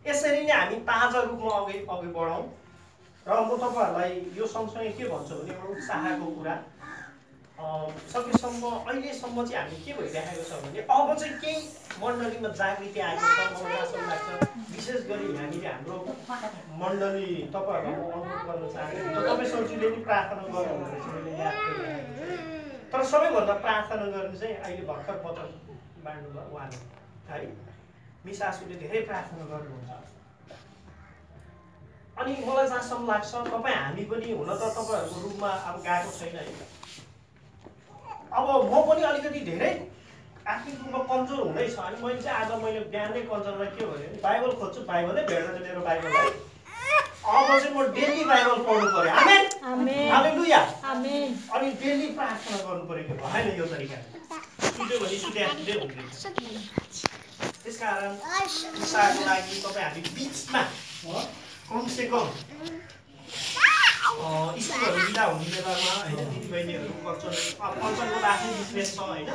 यसरी नै हामी ताजा रूपमा अघि अघि बढौँ। र म तपाईँहरूलाई यो सँगसँगै के भन्छु भने एउटा उत्साहको कुरा। सकेसम्म अहिलेसम्म चाहिँ हामी के भइरहेको छ भने अब चाहिँ केही मण्डलीमा जागृति आएको छ मलाई जस्तो लाग्छ विशेष गरी हामीले हाम्रो मण्डली तपाईँहरूलाई म अनुरोध गर्न चाहन्छु तपाईँ सजिलै पनि प्रार्थना गर्नु रहेछ मैले याद। तर सबैभन्दा प्रार्थना गर्नु चाहिँ अहिले भर्खर वचन बाँड्नुभयो उहाँले है धेरै प्रार्थना गर्नुहुन्छ अनि मलाई जहाँसम्म लाग्छ तपाईँ हामी पनि हुन त तपाईँहरूको रूपमा अब गएको छैन अब म पनि अलिकति धेरै आर्थिक रूपमा कमजोर हुँदैछ अनि मैले चाहिँ आज मैले बिहानै कन्सर्टमा के भने बाइबल खोज्छु बाइबलै भेट्दैन मेरो बाइबल है अब चाहिँ म डेली बाइबल पढ्नु पऱ्यो। अनि डेली प्रार्थना गर्नु पऱ्यो कि भएन यो तरिका सुत्यो भने सुत्या सुत्यै हुँदैन त्यस कारण लागि तपाईँ हामी बिचमा कमसे कम अँ, स्कुलहरू बिदा हुने बेलामा होइन दिदीबहिनीहरू कल्चर कल्चरको त आफ्नै बिजनेस छ होइन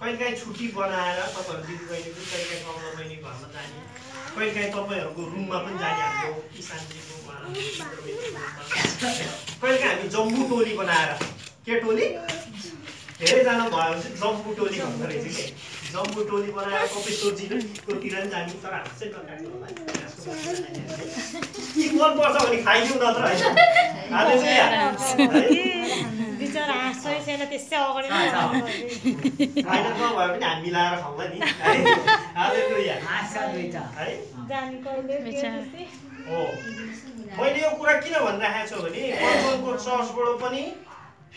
कहिलेकाहीँ छुट्टी बनाएर तपाईँहरू दिदीबहिनीको कहिलेकाहीँ कमला बहिनी घरमा जाने कहिलेकाहीँ तपाईँहरूको रुममा पनि जाने हाम्रो किसानजीको। कहिलेकाहीँ हामी जम्बु टोली बनाएर के टोली धेरैजना भयो भने चाहिँ जम्बु टोली भन्दो रहेछ कि जम्बु टोली बनाएर कपेश्वरजीकोतिर पनि जाने तर हामी चाहिँ। के मनपर्छ भने खाइदिउँ नत्र होइन नभए पनि हामी मिलाएर खाउँला नि है? मैले यो कुरा किन भनिरहेको छु भने कञ्चनको चर्चबाट पनि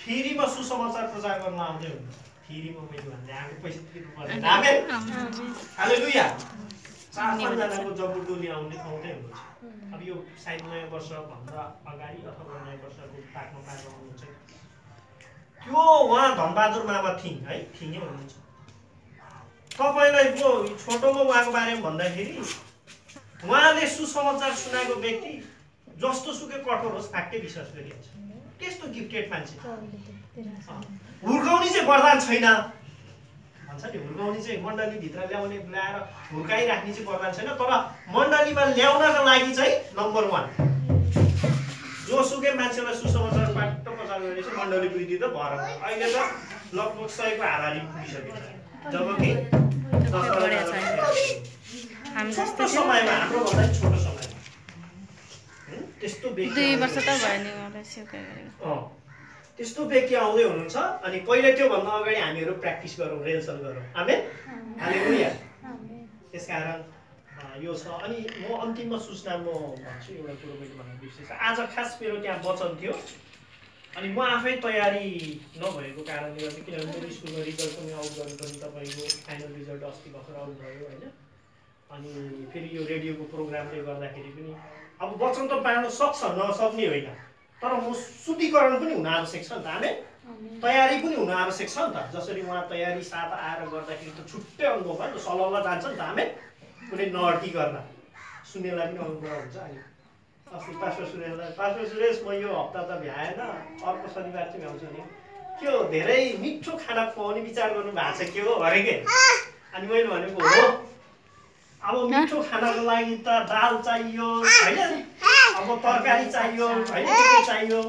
फ्रीमा सुसमाचार प्रचार गर्न आउँदै हुन्छ फ्रीमा मैले भन्दै आएको पैसा तिर्नु पर्दैन आमेन हालेलुया। चार पाँचजनाको टोली आउने आउँदै हुनुहुन्छ। अब यो सायद नयाँ वर्षभन्दा अगाडि अथवा नयाँ वर्षको पाकमा पाएको आउनुहुन्छ त्यो उहाँ धनबहादुर मामा थिङ है? थिङै हुनुहुन्छ। तपाईँलाई पो छोटोमा उहाँको बारेमा भन्दाखेरि उहाँले सुसमाचार सुनाएको व्यक्ति जस्तो सुकै कठोर होस् फ्याक्कै विश्वास गरिहाल्छ त्यस्तो गिफ्टेड मान्छे। हुर्काउने चाहिँ वरदान छैन। भन्छ नि हुर्काउने चाहिँ मण्डलीभित्र ल्याउने ल्याएर हुर्काइराख्ने चाहिँ वरदान छैन तर मण्डलीमा ल्याउनका लागि चाहिँ नम्बर वान जोसुकै मान्छेलाई सुसमाचार पाठ प्रचार गर्ने चाहिँ मण्डली वृद्धि त भएर। अहिले त लगभग सयको हाराहारी पुगिसकेको छ। जब कि समयमा हाम्रो भन्दा छोटो समयमा। हुँ? त्यस्तो व्यक्ति दुई वर्ष त भयो नि। त्यस्तो व्यक्ति आउँदै हुनुहुन्छ। अनि पहिले त्योभन्दा अगाडि हामीहरू प्र्याक्टिस गरौँ रेलसल गरौँ। आमेन? हालेलुया त्यसकारण अ, यो छ। अनि म अन्तिममा सूचना म भन्छु एउटा कुरो मैले बिर्सेछु आज खास मेरो त्यहाँ वचन थियो। अनि म आफै तयारी नभएको कारणले गर्दा किनभने मेरो स्कुलमा रिजल्ट पनि आउट गर्नुपर्ने तपाईँको फाइनल रिजल्ट अस्ति भर्खर आउट भयो होइन? अनि फेरि यो रेडियोको प्रोग्रामले गर्दाखेरि पनि अब वचन त बाँड्न सक्छ नसक्ने होइन। तर म शुद्धिकरण पनि हुन आवश्यक छ नि त हामी तयारी पनि हुन आवश्यक छ नि त। जसरी उहाँ तयारी साथ आएर गर्दाखेरि त छुट्टै अनुभव भयो नि त सलल्ल जान्छ नि त हामी कुनै नअटी गर्दा सुन्नेलाई पनि अनुभव हुन्छ अनि। अस्ति पास्टर सुरेशलाई पास्टर सुरेश म यो हप्ता त भ्याएन अर्को शनिबार चाहिँ भ्याउँछु नि। के हो धेरै मिठो खाना खुवाउने विचार गर्नु भएको छ के हो अरे के? अनि मैले भनेको हो अब मिठो खानाको लागि त दाल चाहियो होइन? अब तरकारी चाहियो होइन? चाहियो?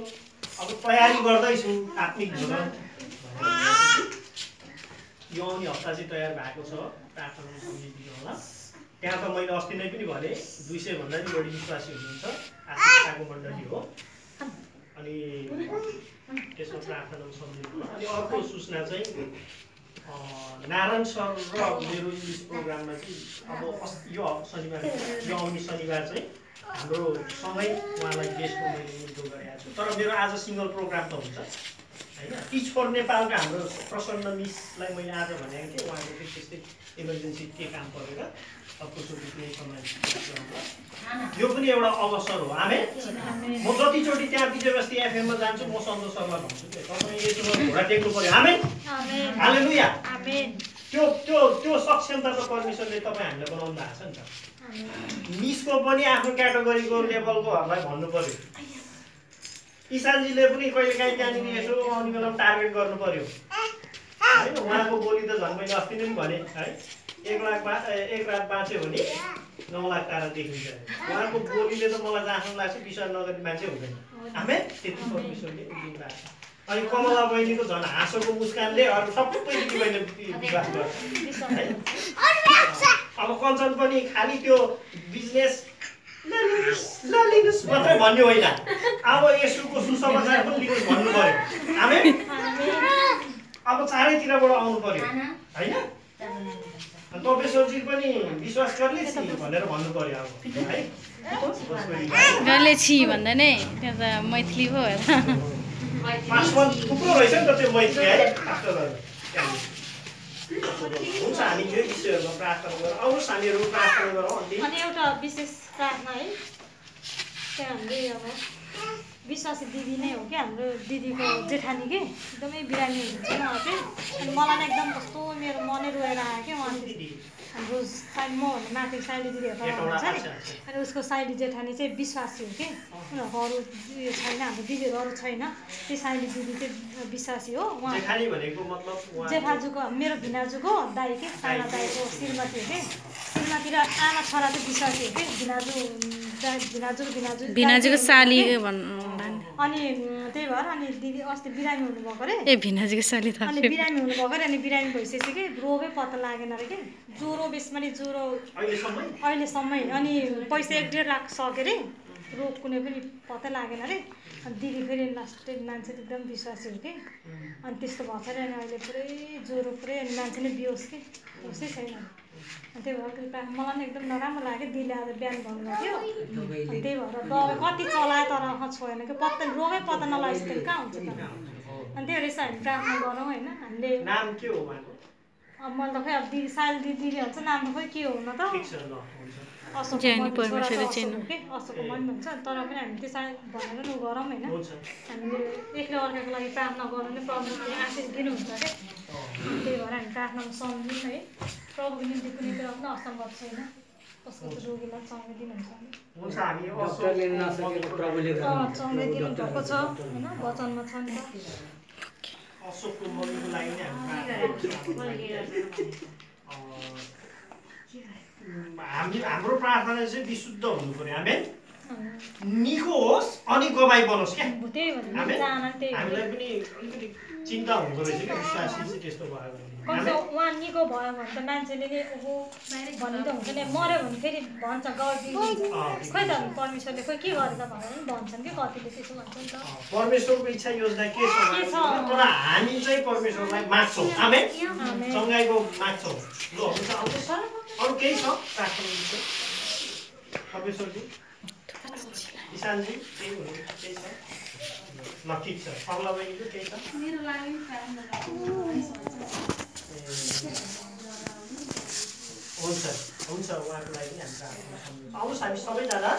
अब तयारी गर्दैछु आत्मिक भोजन यो आउने हप्ता चाहिँ तयार भएको छ प्रार्थना सम्झिदिनु होला। त्यहाँ त मैले अस्ति नै पनि भने दुई सयभन्दा पनि बढी विश्वासी हुनुहुन्छ आशिषाको मण्डली हो। अनि त्यसमा प्रार्थना सम्झिनु अनि अर्को सूचना चाहिँ नारायण सर र मेरो इङ्ग्लिस प्रोग्राममा चाहिँ अब यो शनिबार यो आउने शनिबार चाहिँ हाम्रो सँगै उहाँलाई गेस्टको मैले इन्ट्रो गरेको छु। तर मेरो आज सिङ्गल प्रोग्राम त हुन्छ होइन? टिच फर नेपालका हाम्रो प्रसन्न मिसलाई मैले आज भनेको थिएँ उहाँको चाहिँ त्यस्तै इमर्जेन्सी के काम परेर कुनै समय यो पनि एउटा अवसर हो। आमे म जतिचोटि त्यहाँ विजयबस्ती एफएममा जान्छु म सन्तोष शर्मा भन्छु। कि तपाईँ यसो घोडा टेक्नु पऱ्यो। आमे हालेलुया। त्यो त्यो त्यो सक्षमता त परमेश्वरले तपाईँ हामीलाई बनाउनु भएको छ नि त। मिसको पनि आफ्नो क्याटेगोरीको लेभलकोहरूलाई भन्नु पर्यो इसानजीले पनि कहिले काहीँ त्यहाँनिर यसो आउने बेलामा टार्गेट गर्नु पर्यो होइन उहाँको बोली त झन् मैले अस्ति नै पनि भने है? एक लाख बा एक रात बाँच्यो भने नौ लाख तारा देखिन्छ उहाँको बोलीले त मलाई जहाँसम्म लाग्छ विश्वास नगर्ने मान्छे हुँदैन। हामी त्यति परमेश्वरले दिनु भएको छ अनि कमला बहिनीको झन् हाँसोको मुस्कानले अरू सबै दिदी बहिनीले विश्वास गर्छ। है? अब कञ्चन पनि खालि त्यो बिजनेस लिनुहोस् मात्रै भन्ने होइन। अब यसोको सुसमाचार पनि लिनुहोस् भन्नु पर्यो हामी अब चारैतिरबाट आउनु पर्यो। होइन? तपेश्वरजी पनि विश्वास गर्ने भनेर भन्नु पर्यो अब। है। जसले छि भन्दा नै त्यो त मैथिली पो हो। त पासमा थुप्रो रहेछ नि त त्यो मैत्री है। हुन्छ हामी यो विषयहरूमा प्रार्थना गरौँ आउनुहोस् हामीहरू प्रार्थना गरौँ अनि एउटा विशेष प्रार्थना है। त्यहाँ हामीले अब विश्वासी दिदी नै हो कि हाम्रो दिदीको जेठानी के? एकदमै बिरामी हुनुहुन्छ उहाँ चाहिँ? अनि मलाई नै एकदम कस्तो मेरो मनै रोएर आयो क्या उहाँ। दिदी हाम्रो साइली म भन्दा माथि साइली दिदीहरू हुनुहुन्छ नि। अनि उसको साइली जेठानी चाहिँ विश्वासी हो कि? उनीहरूको अरू उयो छैन हाम्रो दिदीहरू अरू छैन। त्यो साइली दिदी चाहिँ विश्वासी हो उहाँ। जेठानी भनेको मतलब उहाँ जेठाजुको मेरो भिनाजुको दाई के? साना दाईको श्रीमती हो कि? श्रीमती र आमा छोरा चाहिँ विश्वासी हो कि? भिनाजु भिनाजु भिनाजु भिनाजीको साली भन्नु अनि त्यही भएर अनि दिदी अस्ति बिरामी हुनुभएको अरे। ए भिनाजीको साली थाहा अनि। बिरामी हुनुभएको अरे अनि बिरामी भइसकेपछि कि रोगै पत्ता लागेन अरे कि? ज्वरो बेसमा नि ज्वरो। अहिलेसम्म? अनि पैसा एक डेढ लाख सक्यो अरे। रोग कुनै पनि पत्ता लागेन अरे। अनि दिदी फेरि लास्ट मान्छे एकदम विश्वासी हो कि? अनि त्यस्तो भएको छ अरे अनि अहिले पुरै ज्वरो पुरै अनि मान्छे नै बिहोस कि? होसै छैन। त्यही भएर कृपा मलाई पनि एकदम नराम्रो लाग्यो। दिदीले आज बिहान भन्नुभएको थियो। अनि त्यही भएर दबाई कति चलायो तर छोएन कि? पत्ता रोगै पत्ता नलागेपछि त? कहाँ हुन्छ? त अनि त्यही भएर यसो हामी प्रार्थना गरौँ होइन? हामीले नाम के हो उहाँको? अब मैले त खोइ अब दिदी साइल दिदीले भन्छ नाम त खोइ के हो न त? हुन्छ छोरा परमेश्वरले चाहिँ अशोक चिन्नु। हो कि अशोक मन भन्छ तर पनि हामी त्यसलाई भनेर नु? गरौँ होइन हुन्छ हामीले एकले अर्काको लागि प्रार्थना गर्नु नै प्रभुले आशिष दिनुहुन्छ क्या त्यही भएर हामी प्रार्थनामा सम्झौँ है प्रभुको निम्ति कुनै कुरा पनि असम्भव छैन कसको रोगीलाई दिनुहुन्छ हुन्छ दिनुभएको छ डक्टरले होइन वचनमा छ नि? त अशोकको मम्मीको लागि नै हामी हामी हाम्रो प्रार्थना चाहिँ विशुद्ध हुनु पऱ्यो हामी निको होस् अनि गवाई बनोस् क्या। हामीलाई पनि अलिकति चिन्ता हुँदो रहेछ क्या त्यस्तो भयो भने हामी उहाँ निको भयो भने त मान्छेले नि ओहो भन्ने त हुन्छ नि मऱ्यो भने फेरि भन्छ गर्थी खोइ त परमेश्वरले खोइ के गरेर भनेर पनि भन्छन् कि कतिले त्यसो भन्छ नि त। परमेश्वरको इच्छा योजना के छ छ? तर हामी चाहिँ परमेश्वरलाई माग्छौँ। आमे आमेन। सँगैको माग्छौँ। ल हुन्छ आउँदैछ अरू केही छ? प्रार्थना परमेश्वरजी। किसानजी केही केही छ? ल ठिक छ। पग्ला बहिनीको केही छ? मेरो लागि हुन्छ हुन्छ हामी। आउनुहोस् सबैजना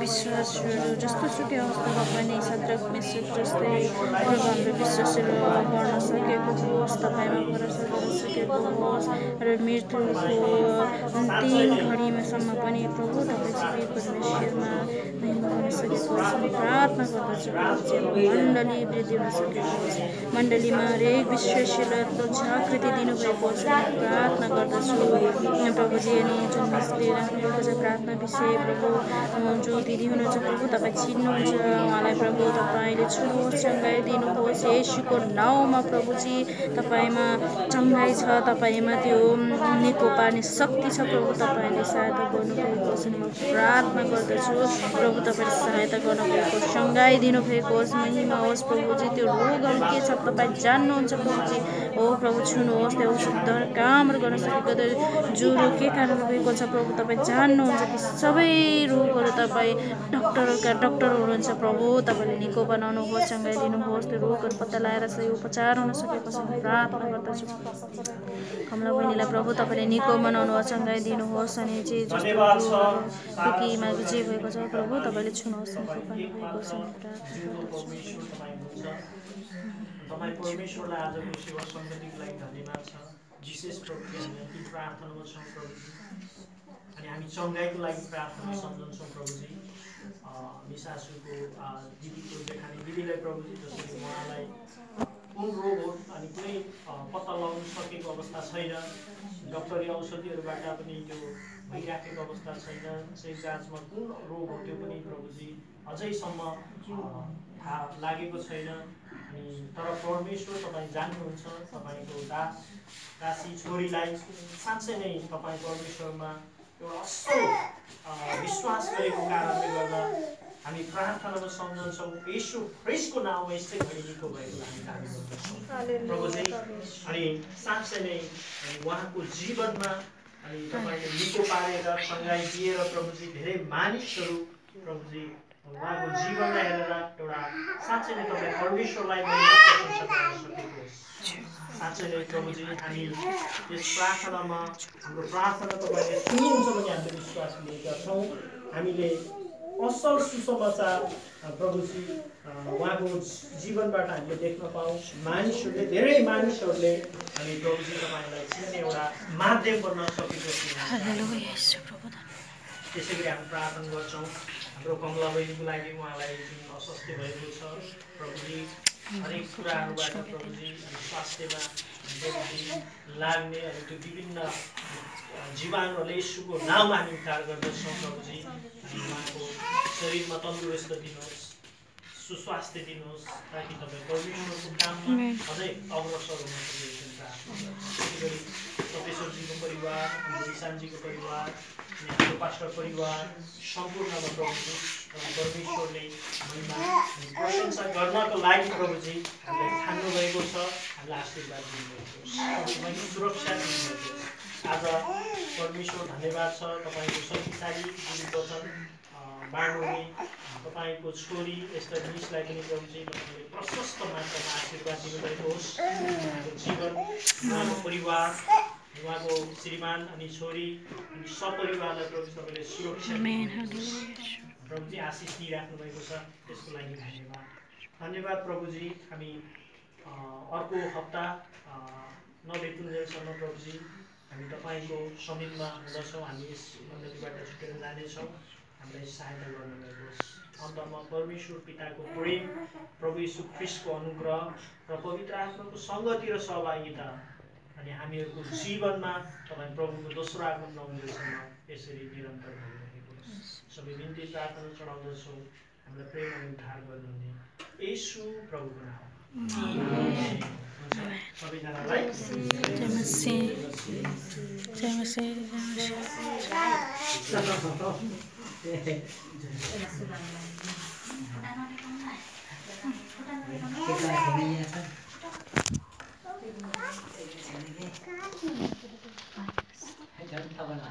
विश्वासहरू जस्तो सुकै अवस्थामा पनि सत्रक मेसुक जस्तै हाम्रो विश्वासहरू गर्न सकेको होस् तपाईँमा र मृत्युको तिन घडीमासम्म पनि प्रभु तपाईँ परमेश्वरमा महिमा गर्न सकेको प्रार्थना गर्दछु। मण्डली वृद्धि हुन सकेको मण्डलीमा हरेक विश्वासीहरूको जागृति दिनुभएको प्रार्थना गर्दछु। प्रभुजी अनि जुन मिसले राख्नुभएको छ। प्रार्थना विषय प्रभु जो दिदी हुनुहुन्छ। प्रभु तपाईँ चिन्नुहुन्छ। उहाँलाई प्रभु तपाईँले छुनुहोस् चङ्गाइ दिनुहोस्। यसुको नाउँमा प्रभुजी तपाईँमा चङ्गाइ छ। तपाईँमा त्यो निको पार्ने शक्ति छ। प्रभु तपाईँले सहायता गर्नुभएको अनि म प्रार्थना गर्दछु। प्रभु तपाईँले सहायता गर्नुभएको होस् चङ्गाइ दिनुभएको होस् महिमा होस् प्रभुजी। त्यो रोगहरू के छ? तपाईँ जान्नुहुन्छ प्रभुजी हो प्रभु छुनुहोस् त्यो शुद्ध कामहरू गर्न सकेको ज्वरो के कारण भएको छ प्रभु तपाईँ जान्नुहुन्छ ती सबै रोगहरू तपाईँ डक्टरका डक्टर हुनुहुन्छ प्रभु तपाईँले निको बनाउनुहोस् दिनुहोस् त्यो रोगहरू पत्ता लगाएर सही उपचार हुन सकेको छ प्रार्थना गर्दछु कमला बहिनीलाई प्रभु तपाईँले निको बनाउनुहोस् दिनुहोस् अनि जे जस्तो जे भएको छ प्रभु तपाईँले छुनुहोस् निको छ प्रार्थना गर्दछु तपाईँ परमेश्वरलाई आजको सेवा सङ्गतिको लागि धन्यवाद छ। विशेष प्रभुले हामी अन्तिम प्रार्थनामा छौँ प्रभुजी अनि हामी चङ्गाइको लागि प्रार्थना सम्झन्छौँ प्रभुजी मिसासुको दिदीको जेठानी दिदीलाई प्रभुजी जसरी उहाँलाई कुन रोग हो अनि कुनै पत्ता लगाउन सकेको अवस्था छैन। डक्टरी औषधिहरूबाट पनि त्यो भइराखेको अवस्था छैन। चाहिँ जाँचमा कुन रोग हो त्यो पनि प्रभुजी अझैसम्म थाहा लागेको छैन। अनि तर परमेश्वर तपाईँ जान्नुहुन्छ तपाईँको दास दासी छोरीलाई साँच्चै नै तपाईँ परमेश्वरमा एउटा असल विश्वास गरेको कारणले गर्दा हामी प्रार्थनामा सम्झन्छौँ यीशु ख्रिस्टको नाउँमा यस्तै घडी निको भएको हामी गर्दछौँ प्रभु चाहिँ अनि साँच्चै नै उहाँको जीवनमा अनि तपाईँले निको पारेर सङ्घाइ दिएर प्रभुजी धेरै मानिसहरू प्रभुजी उहाँको जीवनलाई हेरेर एउटा साँच्चै नै तपाईँ परमेश्वरलाई। साँच्चै नै प्रभुजी हामी यस प्रार्थनामा हाम्रो प्रार्थना तपाईँले सुनिन्छ भने हामीले विश्वास लिएका छौँ। हामीले असल सुसमाचार प्रभुजी उहाँको जीवनबाट हामीले देख्न पाऊँ मानिसहरूले धेरै मानिसहरूले हामी प्रभुजी तपाईँलाई चिन्ने एउटा माध्यम बन्न सकेको छौँ। त्यसै गरी हामी प्रार्थना गर्छौँ। हाम्रो कमला बहिनीको लागि उहाँलाई जुन अस्वस्थ्य भएको छ प्रभुजी हरेक कुराहरूबाट प्रभुजी स्वास्थ्यमा लाग्ने अनि त्यो विभिन्न जीवाणुहरूले यीशुको नाउँमा हामी उद्धार गर्दछौँ प्रभुजी अनि उहाँको शरीरमा तन्दुरुस्त दिनुहोस् सुस्वास्थ्य दिनुहोस् ताकि तपाईँ परमेश्वरको काममा। अझै अग्रसर हुन गर्छौँ त्यसै गरी तपेश्वरजीको परिवार इसानजीको परिवार हाम्रो पास्टर परिवार सम्पूर्णमा प्रभुजी परमेश्वरले महिमा अनि प्रशंसा गर्नको लागि प्रभुजी हामीलाई ठान्नु भएको छ। हामीलाई आशीर्वाद दिनुभएको छ। तपाईँको सुरक्षा दिनुभएको छ। आज परमेश्वर धन्यवाद छ। तपाईँको शक्तिशाली वचन बाँड्नुहुने तपाईँको छोरी यस्ता मिसलाई पनि प्रभुजी तपाईँले प्रशस्त मात्रामा आशीर्वाद दिनुभएको होस्। उहाँको जीवन उहाँको परिवार उहाँको श्रीमान अनि छोरी अनि सपरिवारलाई प्रभु तपाईँले सुरक्षा प्रभुजी आशिष दिइराख्नु भएको छ। त्यसको लागि धन्यवाद। धन्यवाद प्रभुजी। हामी अर्को हप्ता नभेटुन्जेलसम्म प्रभुजी हामी तपाईँको समीपमा हुँदछौँ। हामी यस मण्डलीबाट छुटेर जानेछौँ। हामीलाई सहायता गर्नुभएको होस्। अन्तमा परमेश्वर पिताको प्रेम प्रभु यीशु ख्रिस्टको अनुग्रह र पवित्र आत्माको सङ्गति र सहभागिता अनि हामीहरूको जीवनमा तपाईँ प्रभुको दोस्रो आगमन नहुँदैसम्म यसरी निरन्तर भइरहेको सबै बिन्ती प्रार्थना चढाउँदछौँ। हामीलाई प्रेम अनि उद्धार गर्नुहुने यसु प्रभुको नाम। सबैजनालाई Jangan tahu lah.